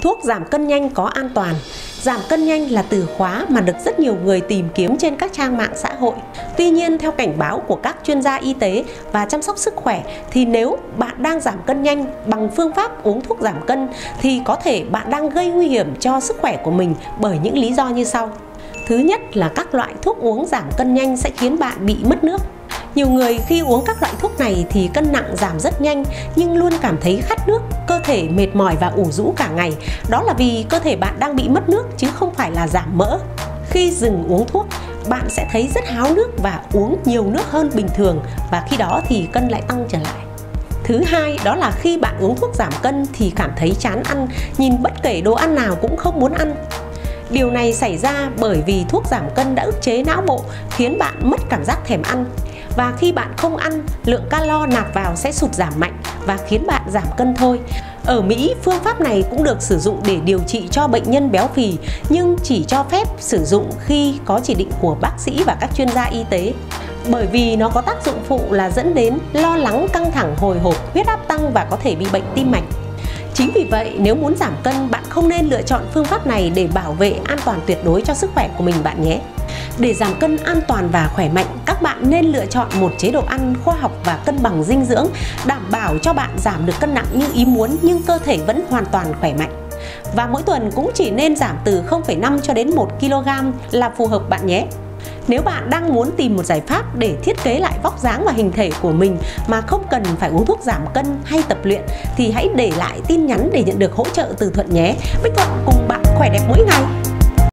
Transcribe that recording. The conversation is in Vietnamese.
Thuốc giảm cân nhanh có an toàn Giảm cân nhanh là từ khóa mà được rất nhiều người tìm kiếm trên các trang mạng xã hội. Tuy nhiên, theo cảnh báo của các chuyên gia y tế và chăm sóc sức khỏe thì nếu bạn đang giảm cân nhanh bằng phương pháp uống thuốc giảm cân thì có thể bạn đang gây nguy hiểm cho sức khỏe của mình bởi những lý do như sau. Thứ nhất là các loại thuốc uống giảm cân nhanh sẽ khiến bạn bị mất nước. Nhiều người khi uống các loại thuốc này thì cân nặng giảm rất nhanh nhưng luôn cảm thấy khát nước, cơ thể mệt mỏi và ủ rũ cả ngày. Đó là vì cơ thể bạn đang bị mất nước chứ không phải là giảm mỡ. Khi dừng uống thuốc, bạn sẽ thấy rất háo nước và uống nhiều nước hơn bình thường và khi đó thì cân lại tăng trở lại. Thứ hai đó là khi bạn uống thuốc giảm cân thì cảm thấy chán ăn, nhìn bất kể đồ ăn nào cũng không muốn ăn. Điều này xảy ra bởi vì thuốc giảm cân đã ức chế não bộ khiến bạn mất cảm giác thèm ăn và khi bạn không ăn, lượng calo nạp vào sẽ sụt giảm mạnh và khiến bạn giảm cân thôi. Ở Mỹ, phương pháp này cũng được sử dụng để điều trị cho bệnh nhân béo phì nhưng chỉ cho phép sử dụng khi có chỉ định của bác sĩ và các chuyên gia y tế bởi vì nó có tác dụng phụ là dẫn đến lo lắng căng thẳng hồi hộp huyết áp tăng và có thể bị bệnh tim mạch Chính vì vậy, nếu muốn giảm cân, bạn không nên lựa chọn phương pháp này để bảo vệ an toàn tuyệt đối cho sức khỏe của mình bạn nhé. Để giảm cân an toàn và khỏe mạnh, các bạn nên lựa chọn một chế độ ăn khoa học và cân bằng dinh dưỡng, đảm bảo cho bạn giảm được cân nặng như ý muốn nhưng cơ thể vẫn hoàn toàn khỏe mạnh. Và mỗi tuần cũng chỉ nên giảm từ 0,5 cho đến 1 kg là phù hợp bạn nhé. Nếu bạn đang muốn tìm một giải pháp để thiết kế lại vóc dáng và hình thể của mình mà không cần phải uống thuốc giảm cân hay tập luyện, thì hãy để lại tin nhắn để nhận được hỗ trợ từ Thuận nhé. Bích Thuận cùng bạn khỏe đẹp mỗi ngày.